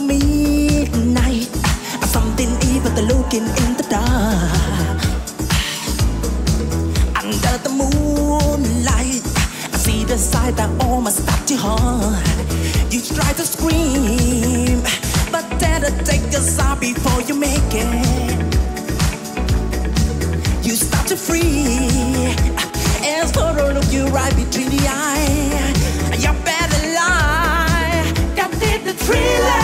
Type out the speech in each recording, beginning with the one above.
midnight. Something evil looking in the dark. Sight that almost stopped your heart. You try to scream, but that'll take a sign before you make it. You start to freeze as horror look you right between the eye. You better lie. That did the thriller,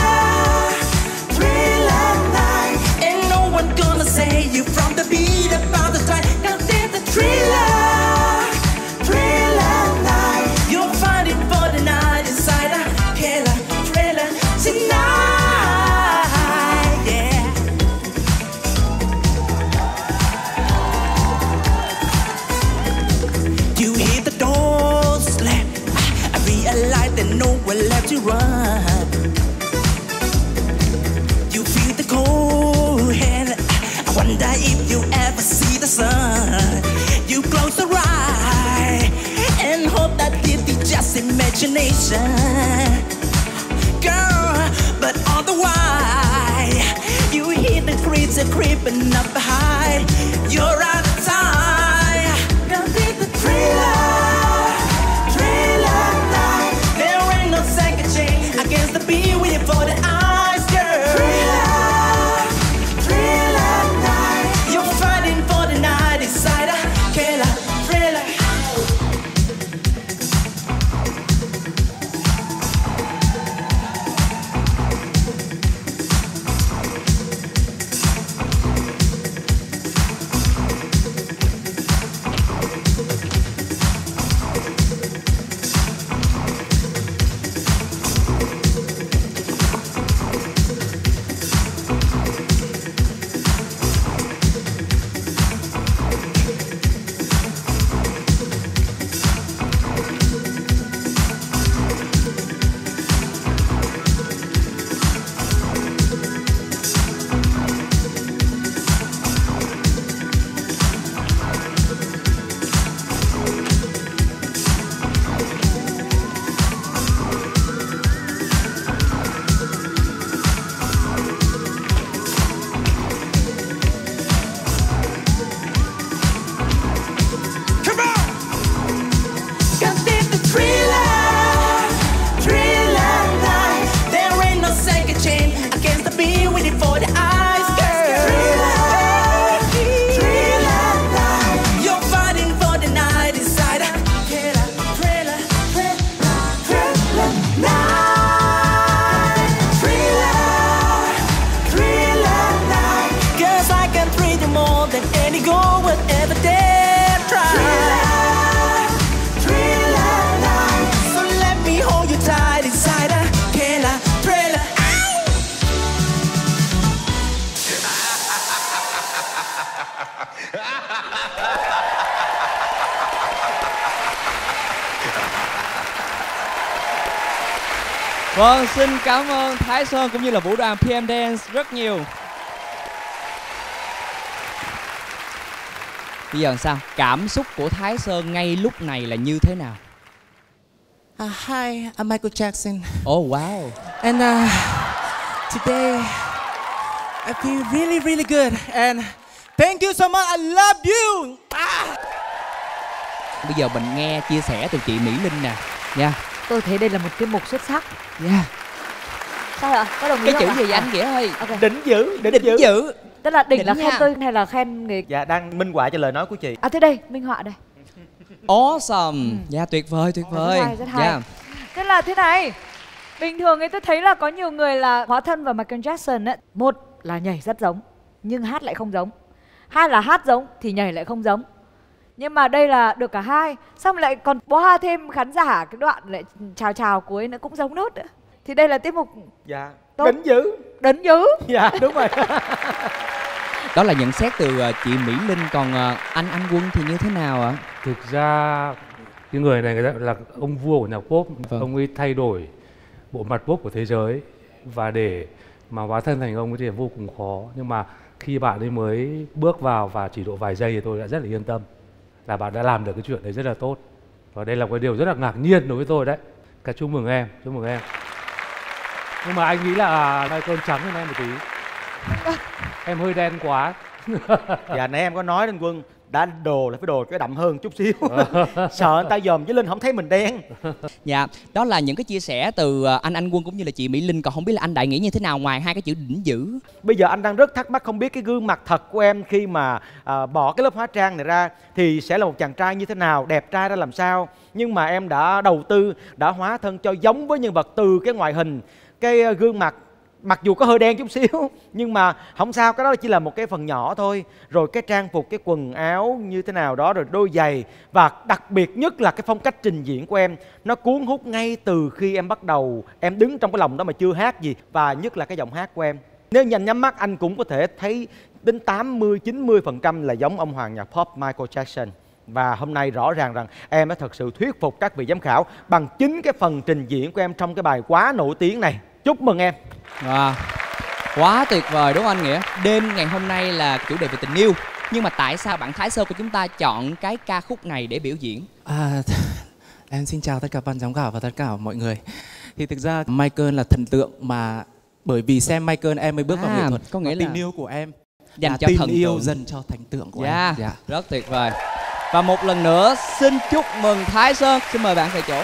creeping up behind. You're need you more than any goal will ever dare try. So let me hold you tight inside a killer thriller. Vâng, xin cảm ơn Thái Sơn cũng như là vũ đoàn PM Dance rất nhiều. Bây giờ sao? Cảm xúc của Thái Sơn ngay lúc này là như thế nào? Uh, hi, I'm Michael Jackson, Oh wow. and uh, today I feel really, really good. And thank you so much. I love you. Ah! Bây giờ mình nghe chia sẻ từ chị Mỹ Linh nè. Nha. Tôi thấy đây là một tiết mục xuất sắc. Nha. Sao ạ? Có đồng ý Cái chữ gì vậy anh Nghĩa ơi? Ok. đỉnh dữ đỉnh, Đỉnh dữ dữ. Tức là đỉnh, Đỉnh là khen nha. tôi hay là khen người dạ đang minh họa cho lời nói của chị À thế đây, minh họa đây. Awesome. Dạ tuyệt vời, tuyệt rất vời. hay, rất hay. Dạ. Thế là thế này. Bình thường ấy tôi thấy là có nhiều người là hóa thân vào Michael Jackson ấy. Một là nhảy rất giống nhưng hát lại không giống. Hai là hát giống thì nhảy lại không giống. Nhưng mà đây là được cả hai. Xong lại còn boa thêm khán giả cái đoạn lại chào chào cuối nữa cũng giống nốt nữa. Thì đây là tiết mục dạ. Tốt. đỉnh dữ. Đấn dữ. Dạ đúng rồi. Đó là nhận xét từ ờ, chị mỹ linh. Còn ờ, anh anh quân thì như thế nào ạ? Thực ra cái người này người ta là ông vua của nhạc pop Vâng. ông ấy thay đổi bộ mặt pop của thế giới. Và để mà hóa thân thành ông ấy thì vô cùng khó. Nhưng mà khi bạn ấy mới bước vào và chỉ độ vài giây thì tôi đã rất là yên tâm là bạn đã làm được cái chuyện đấy rất là tốt. Và đây là cái điều rất là ngạc nhiên đối với tôi đấy. Cả chúc mừng em chúc mừng em nhưng mà anh nghĩ là hai cơn trắng hơn em một tí. Em hơi đen quá. Dạ nãy em có nói đến quân đã đồ là phải đồ cái đậm hơn chút xíu. Sợ người ta dòm với linh không thấy mình đen. Dạ đó là những cái chia sẻ từ ờ, anh anh quân cũng như là chị mỹ linh. Còn không biết là anh đại nghĩ như thế nào ngoài hai cái chữ đỉnh dữ? Bây giờ anh đang rất thắc mắc không biết cái gương mặt thật của em khi mà à, bỏ cái lớp hóa trang này ra thì sẽ là một chàng trai như thế nào đẹp trai ra làm sao. Nhưng mà em đã đầu tư đã hóa thân cho giống với nhân vật từ cái ngoại hình cái ờ, gương mặt. Mặc dù có hơi đen chút xíu, nhưng mà không sao, cái đó chỉ là một cái phần nhỏ thôi. Rồi cái trang phục, cái quần áo như thế nào đó, rồi đôi giày. Và đặc biệt nhất là cái phong cách trình diễn của em, nó cuốn hút ngay từ khi em bắt đầu, em đứng trong cái lòng đó mà chưa hát gì. Và nhất là cái giọng hát của em. Nếu nhanh nhắm mắt, anh cũng có thể thấy đến 80 90 phần trăm là giống ông hoàng nhạc pop Michael Jackson và hôm nay rõ ràng rằng em đã thật sự thuyết phục các vị giám khảo bằng chính cái phần trình diễn của em trong cái bài quá nổi tiếng này chúc mừng em Wow. Quá tuyệt vời đúng không anh Nghĩa? Đêm ngày hôm nay là chủ đề về tình yêu Nhưng mà tại sao bạn Thái Sơn của chúng ta chọn cái ca khúc này để biểu diễn? À, em xin chào tất cả ban giám khảo và tất cả mọi người. Thì thực ra Michael là thần tượng mà bởi vì xem Michael em mới bước vào À, nghệ thuật. có nghĩa Và tình là yêu của em Dành là cho tình thần yêu tượng. dần cho thành tượng của Dạ, em. Dạ. rất tuyệt vời và một lần nữa xin chúc mừng Thái Sơn. Xin mời bạn về chỗ.